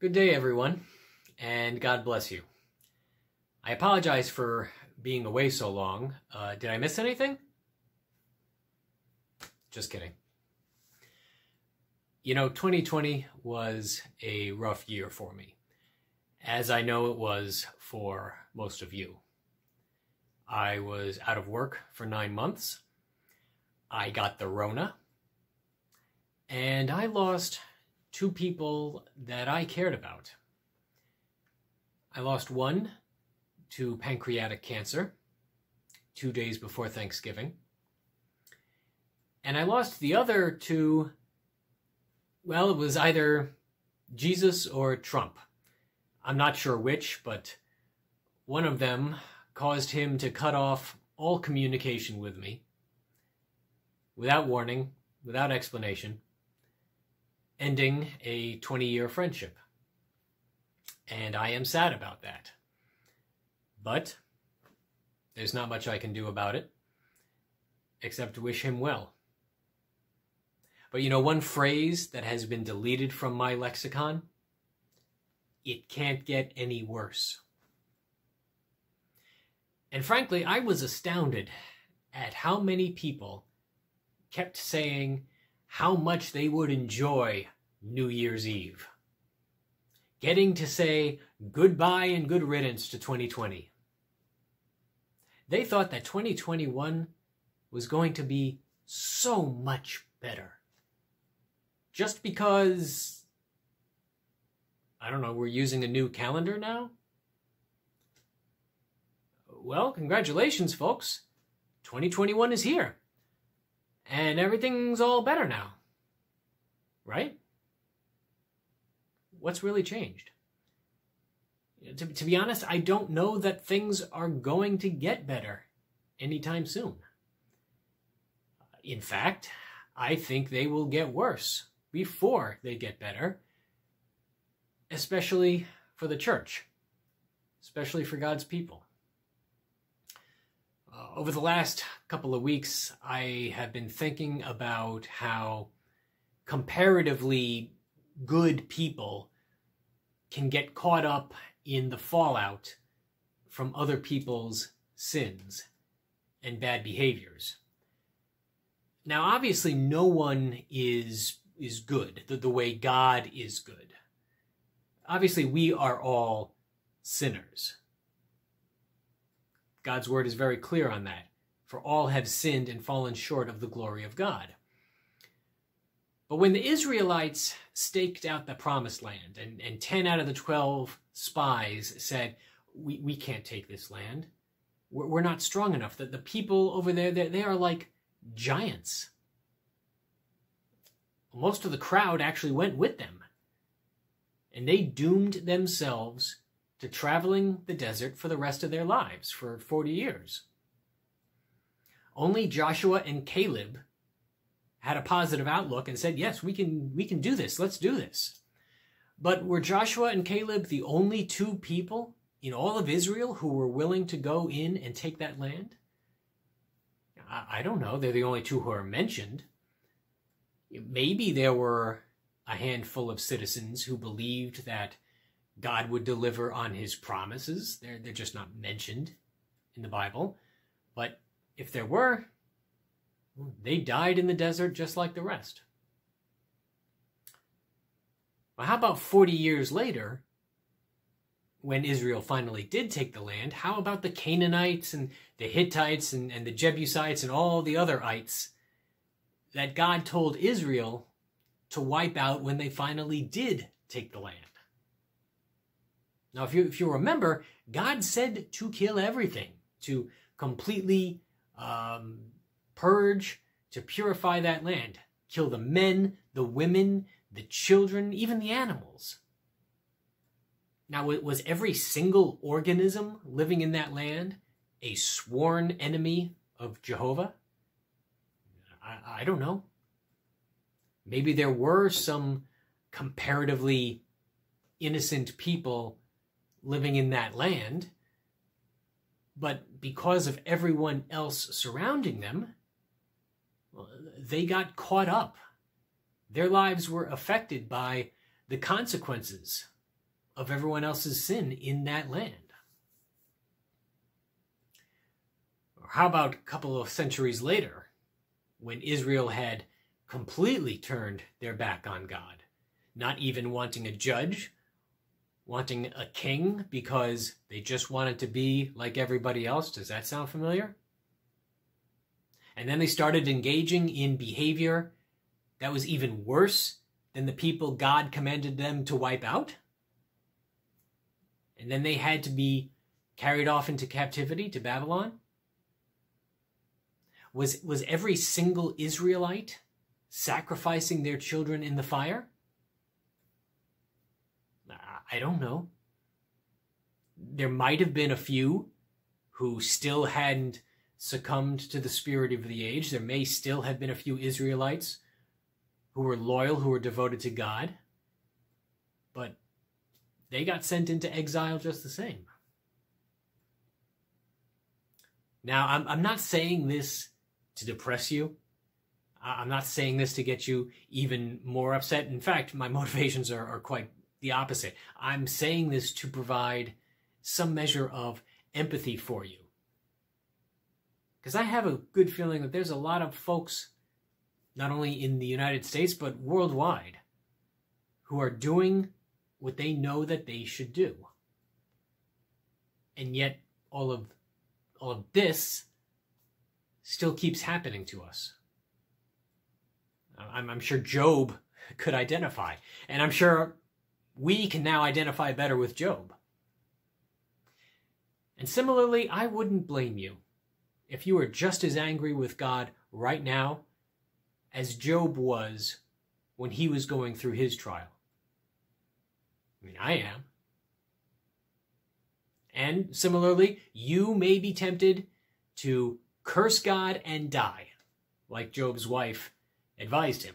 Good day, everyone, and God bless you. I apologize for being away so long. Uh, did I miss anything? Just kidding. You know, 2020 was a rough year for me, as I know it was for most of you. I was out of work for nine months. I got the Rona. And I lost two people that I cared about. I lost one to pancreatic cancer two days before Thanksgiving. And I lost the other to, well, it was either Jesus or Trump. I'm not sure which, but one of them caused him to cut off all communication with me without warning, without explanation, ending a 20 year friendship. And I am sad about that. But there's not much I can do about it except wish him well. But you know, one phrase that has been deleted from my lexicon it can't get any worse. And frankly, I was astounded at how many people kept saying how much they would enjoy New Year's Eve. Getting to say goodbye and good riddance to 2020. They thought that 2021 was going to be so much better. Just because, I don't know, we're using a new calendar now? Well, congratulations, folks. 2021 is here. And everything's all better now. Right? What's really changed? To, to be honest, I don't know that things are going to get better anytime soon. In fact, I think they will get worse before they get better, especially for the church, especially for God's people. Uh, over the last couple of weeks, I have been thinking about how comparatively good people can get caught up in the fallout from other people's sins and bad behaviors. Now, obviously, no one is is good the, the way God is good. Obviously, we are all sinners. God's word is very clear on that. For all have sinned and fallen short of the glory of God. But when the Israelites staked out the promised land, and, and 10 out of the 12 spies said, We, we can't take this land, we're, we're not strong enough. That the people over there, they are like giants. Most of the crowd actually went with them. And they doomed themselves to traveling the desert for the rest of their lives for 40 years. Only Joshua and Caleb had a positive outlook and said, "Yes, we can we can do this. Let's do this." But were Joshua and Caleb the only two people in all of Israel who were willing to go in and take that land? I, I don't know. They're the only two who are mentioned. Maybe there were a handful of citizens who believed that God would deliver on his promises. They're, they're just not mentioned in the Bible. But if there were, they died in the desert just like the rest. Well, how about 40 years later, when Israel finally did take the land, how about the Canaanites and the Hittites and, and the Jebusites and all the other ites that God told Israel to wipe out when they finally did take the land? Now, if you, if you remember, God said to kill everything, to completely um, purge, to purify that land, kill the men, the women, the children, even the animals. Now, was every single organism living in that land a sworn enemy of Jehovah? I, I don't know. Maybe there were some comparatively innocent people living in that land, but because of everyone else surrounding them, they got caught up. Their lives were affected by the consequences of everyone else's sin in that land. Or how about a couple of centuries later, when Israel had completely turned their back on God, not even wanting a judge, wanting a king because they just wanted to be like everybody else. Does that sound familiar? And then they started engaging in behavior that was even worse than the people God commanded them to wipe out. And then they had to be carried off into captivity to Babylon. Was, was every single Israelite sacrificing their children in the fire? I don't know. There might have been a few who still hadn't succumbed to the spirit of the age. There may still have been a few Israelites who were loyal, who were devoted to God. But they got sent into exile just the same. Now, I'm, I'm not saying this to depress you. I'm not saying this to get you even more upset. In fact, my motivations are, are quite the opposite. I'm saying this to provide some measure of empathy for you. Because I have a good feeling that there's a lot of folks, not only in the United States, but worldwide, who are doing what they know that they should do. And yet, all of, all of this still keeps happening to us. I'm, I'm sure Job could identify. And I'm sure we can now identify better with Job. And similarly, I wouldn't blame you if you were just as angry with God right now as Job was when he was going through his trial. I mean, I am. And similarly, you may be tempted to curse God and die, like Job's wife advised him.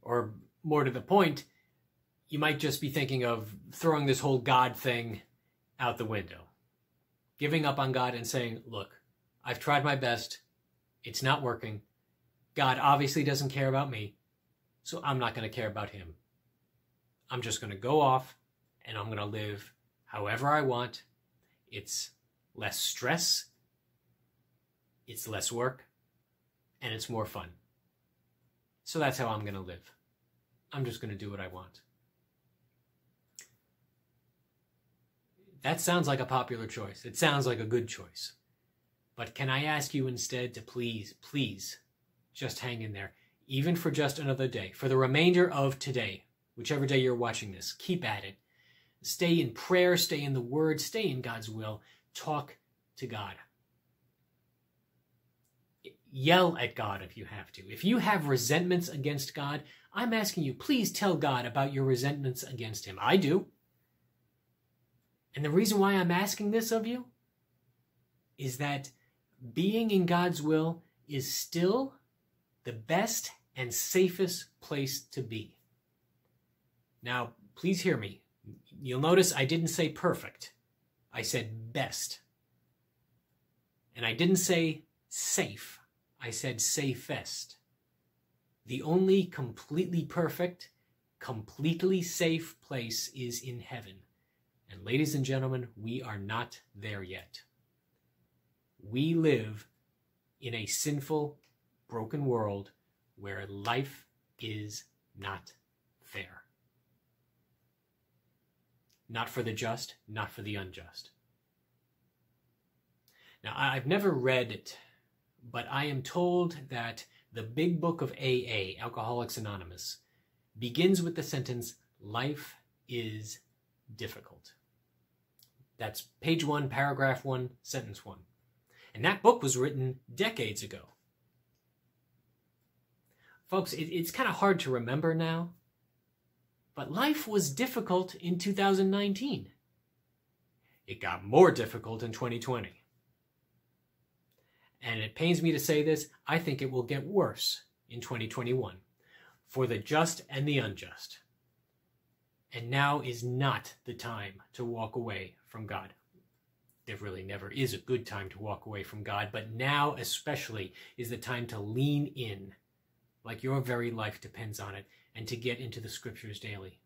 Or more to the point, you might just be thinking of throwing this whole God thing out the window. Giving up on God and saying, look, I've tried my best. It's not working. God obviously doesn't care about me, so I'm not going to care about him. I'm just going to go off and I'm going to live however I want. It's less stress, it's less work, and it's more fun. So that's how I'm going to live. I'm just going to do what I want. That sounds like a popular choice. It sounds like a good choice. But can I ask you instead to please, please, just hang in there, even for just another day, for the remainder of today, whichever day you're watching this, keep at it. Stay in prayer, stay in the Word, stay in God's will, talk to God. Yell at God if you have to. If you have resentments against God, I'm asking you, please tell God about your resentments against Him. I do. And the reason why I'm asking this of you is that being in God's will is still the best and safest place to be. Now, please hear me. You'll notice I didn't say perfect. I said best. And I didn't say safe. I said safest. The only completely perfect, completely safe place is in heaven. And ladies and gentlemen, we are not there yet. We live in a sinful, broken world where life is not fair. Not for the just, not for the unjust. Now, I've never read it, but I am told that the big book of AA, Alcoholics Anonymous, begins with the sentence, Life is difficult. That's page one, paragraph one, sentence one. And that book was written decades ago. Folks, it, it's kind of hard to remember now, but life was difficult in 2019. It got more difficult in 2020. And it pains me to say this, I think it will get worse in 2021 for the just and the unjust. And now is not the time to walk away from God. There really never is a good time to walk away from God, but now especially is the time to lean in, like your very life depends on it, and to get into the scriptures daily.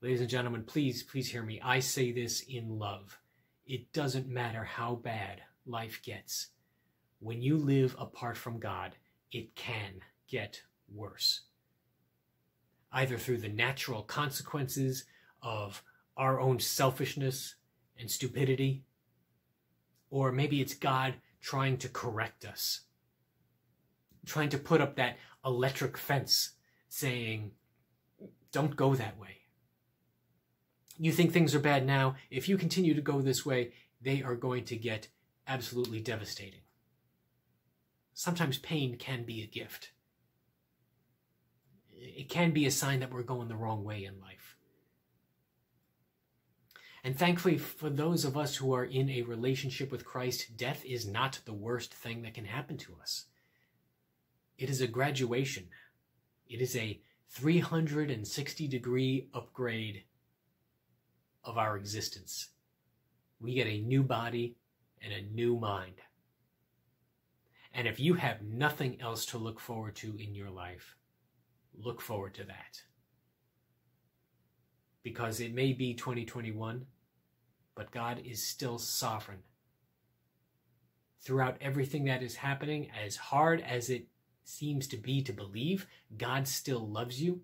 Ladies and gentlemen, please, please hear me. I say this in love. It doesn't matter how bad life gets. When you live apart from God, it can get worse. Either through the natural consequences of our own selfishness and stupidity, or maybe it's God trying to correct us, trying to put up that electric fence saying, don't go that way. You think things are bad now. If you continue to go this way, they are going to get absolutely devastating. Sometimes pain can be a gift. It can be a sign that we're going the wrong way in life. And thankfully, for those of us who are in a relationship with Christ, death is not the worst thing that can happen to us. It is a graduation, it is a 360 degree upgrade of our existence. We get a new body and a new mind. And if you have nothing else to look forward to in your life, look forward to that. Because it may be 2021, but God is still sovereign. Throughout everything that is happening, as hard as it seems to be to believe, God still loves you,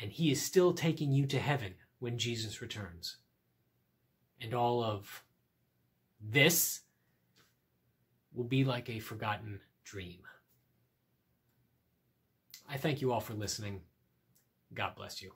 and He is still taking you to heaven when Jesus returns. And all of this will be like a forgotten dream. I thank you all for listening. God bless you.